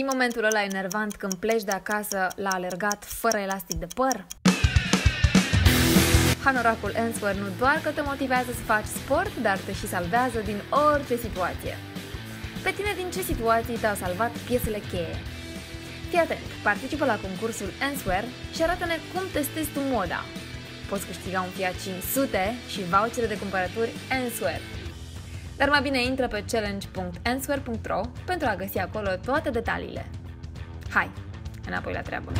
Momentul ăla enervant când pleci de acasă la alergat fără elastic de păr? Hanoracul Answer nu doar că te motivează să faci sport, dar te și salvează din orice situație. Pe tine din ce situații te-au salvat piesele cheie? Fii atent, participă la concursul Answer și arată-ne cum testezi tu moda. Poți câștiga un Fiat 500 și vouchere de cumpărături Answer. Dar mai bine intră pe challenge.answer.ro pentru a găsi acolo toate detaliile. Hai, înapoi la treabă!